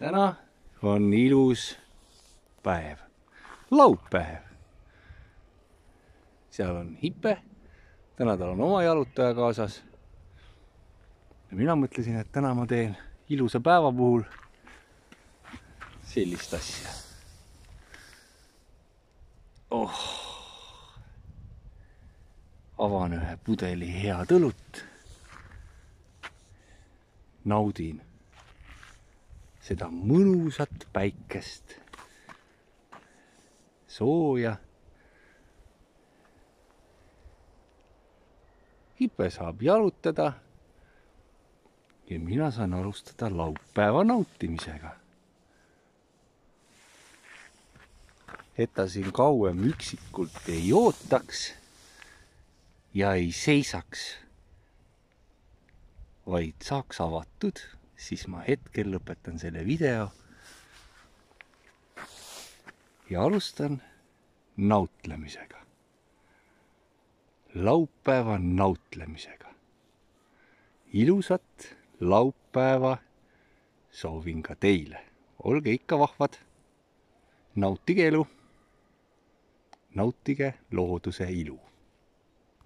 täna on ilus päev, laupäev. seal on Hipe, täna tal on oma jalutaja kaasas. ja mina mõtlesin, et täna ma teen ilusa päeva puhul sellist asja. oh, avan ühe pudeli head õlut. naudin seda mõnusat päikest, sooja. Hipe saab jalutada. ja mina saan alustada laupäeva nautimisega. et ta siin kauem üksikult ei ootaks ja ei seisaks, vaid saaks avatud siis ma hetkel lõpetan selle video ja alustan nautlemisega. laupäeva nautlemisega. ilusat laupäeva soovin ka teile. olge ikka vahvad. nautige elu. nautige looduse ilu